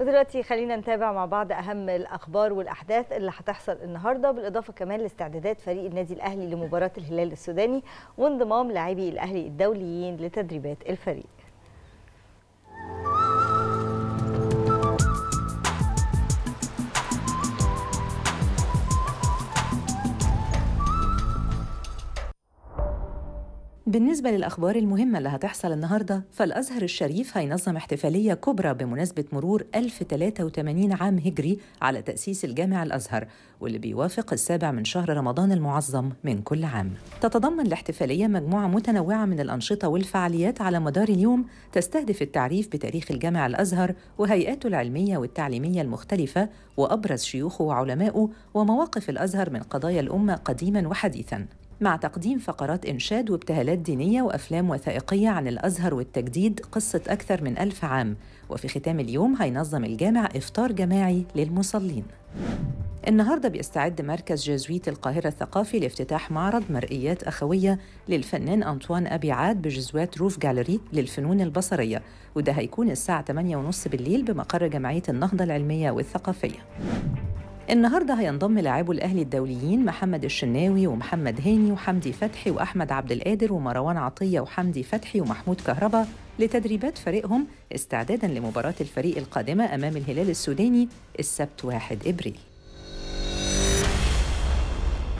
ودلوقتي خلينا نتابع مع بعض أهم الأخبار والأحداث اللي هتحصل النهارده بالاضافه كمان لاستعدادات فريق النادي الأهلي لمباراة الهلال السوداني وانضمام لاعبي الأهلي الدوليين لتدريبات الفريق. بالنسبة للأخبار المهمة اللي هتحصل النهاردة فالأزهر الشريف هينظم احتفالية كبرى بمناسبة مرور 1083 عام هجري على تأسيس الجامع الأزهر واللي بيوافق السابع من شهر رمضان المعظم من كل عام. تتضمن الاحتفالية مجموعة متنوعة من الأنشطة والفعاليات على مدار اليوم تستهدف التعريف بتاريخ الجامع الأزهر وهيئاته العلمية والتعليمية المختلفة وأبرز شيوخه وعلمائه ومواقف الأزهر من قضايا الأمة قديما وحديثا. مع تقديم فقرات إنشاد وابتهالات دينية وأفلام وثائقية عن الأزهر والتجديد قصة أكثر من ألف عام. وفي ختام اليوم هينظم الجامع إفطار جماعي للمصلين. النهاردة بيستعد مركز جازويت القاهرة الثقافي لافتتاح معرض مرئيات أخوية للفنان أنطوان أبي عاد بجزوات روف جاليري للفنون البصرية. وده هيكون الساعة 8:30 بالليل بمقر جمعية النهضة العلمية والثقافية. النهارده هينضم لاعبو الأهلي الدوليين محمد الشناوي ومحمد هاني وحمدي فتحي وأحمد عبد القادر ومروان عطية وحمدي فتحي ومحمود كهربا لتدريبات فريقهم استعدادا لمباراة الفريق القادمة أمام الهلال السوداني السبت 1 إبريل.